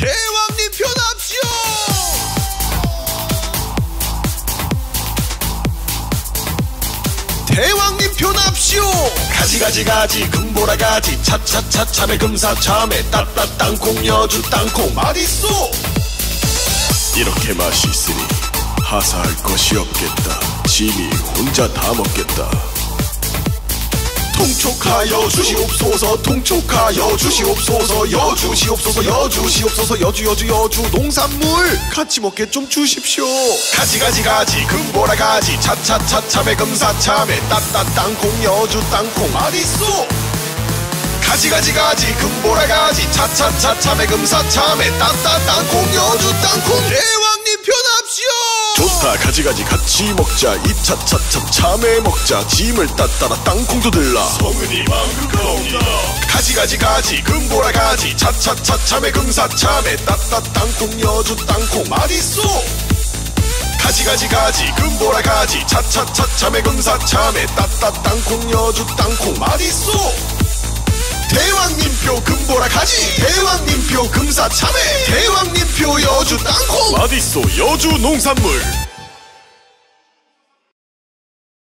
대왕님 변합시오! 대왕님 변합시오! 가지가지 가지 금보라 가지 차차차 참외 금사 참에 따따 땅콩 여주 땅콩 맛있어! 이렇게 맛이 있으니 하사할 것이 없겠다 짐이 혼자 다 먹겠다 통촉하여 주시옵소서 통촉하여 주시옵소서 여주시옵소서 여주시옵소서 여주 여주 여주 농산물 같이 먹게 좀 주십시오. 가지 가지 가지 금보라 가지 차차차 참외 금사 참외 따따 땅콩 여주 땅콩 맛있어 가지 가지 가지 금보라 가지 차차차 참외 금사 참외 따따 땅콩 여주 땅콩 편합시오 좋다 가지가지 같이 먹자. 이차차차 참외 먹자. 짐을 따따라 땅콩도 들라. 성은이 망극하옵니다 가지가지 가지 금보라 가지. 차차차 참외 금사 참외. 따따 땅콩 여주 땅콩. 맛있어 가지가지 가지 금보라 가지. 차차차 참외 금사 참외. 따따 땅콩 여주 땅콩. 맛있어 대왕님표 금보라 가지. 대왕님표 금사 참외. 대왕님표 여주 땅콩. 맛있어 여주 농산물